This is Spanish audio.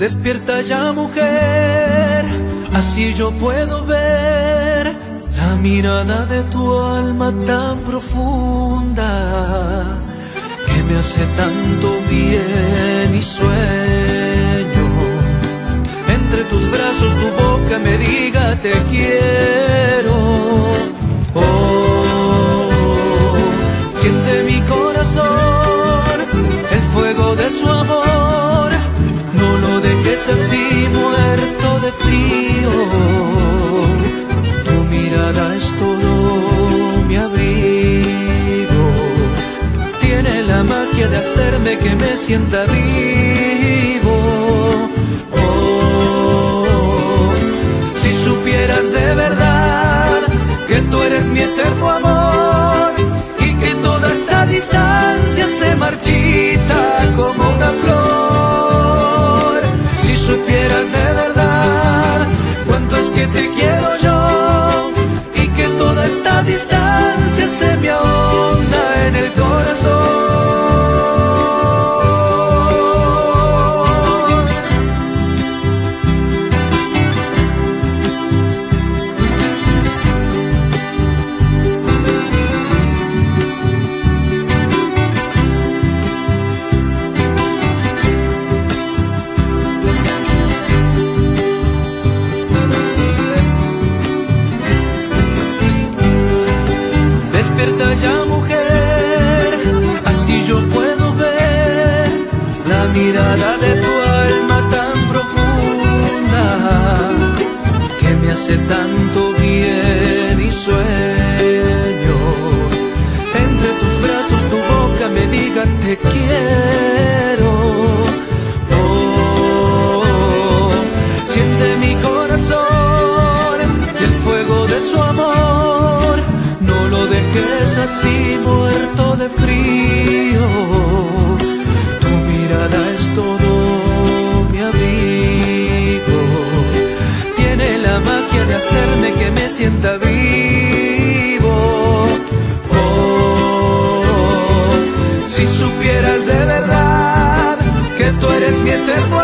Despierta ya mujer, así yo puedo ver la mirada de tu alma tan profunda que me hace tanto bien y sueño. Entre tus brazos tu boca me diga te quiero. Oh, siente mi corazón el fuego de su amor. Magia de hacerme que me sienta vivo. Oh, si supieras de verdad que tú eres mi eterno amor y que toda esta distancia se marchita hace tanto bien y sueño. Entre tus brazos tu boca me diga te quiero. Oh, siente mi corazón el fuego de su amor. No lo dejes así muerto de frío. Sienta vivo. Oh, si supieras de verdad que tú eres mi eterno